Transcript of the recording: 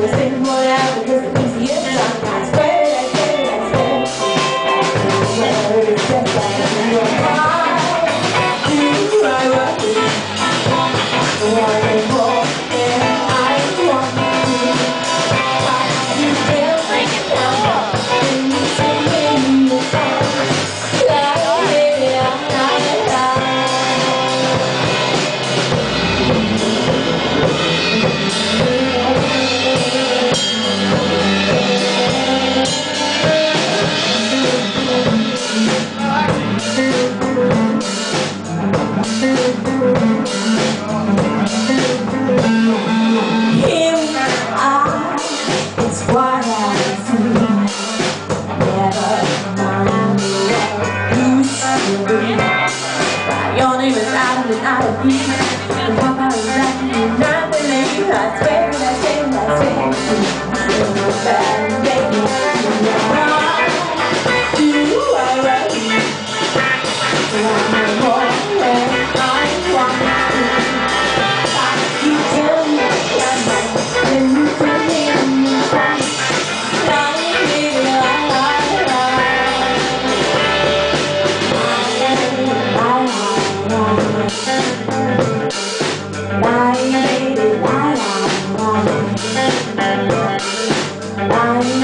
was thinking more out because Your name is out and out of me And Papa is like you, not believe I swear, I swear, I swear You're so bad